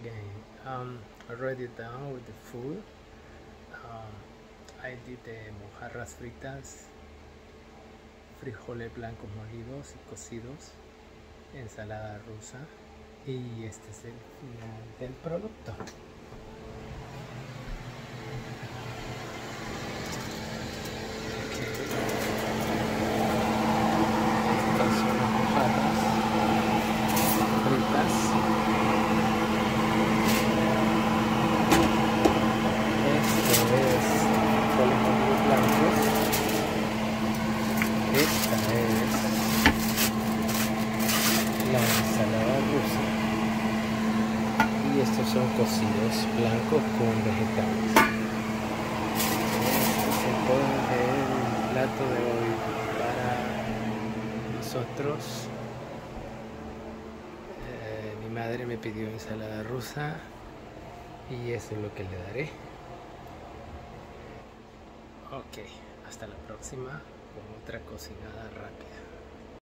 again um, already done with the food. Um, I did the mojarras fritas frijoles blancos molidos y cocidos ensalada rusa y este es el final del producto estas son las mojarras fritas Esto es frijoles molidos Esta es la ensalada rusa. Y estos son cocidos blancos con vegetales. Este es todo el plato de hoy para nosotros. Eh, mi madre me pidió ensalada rusa y eso es lo que le daré. Ok, hasta la próxima con otra cocinada rápida.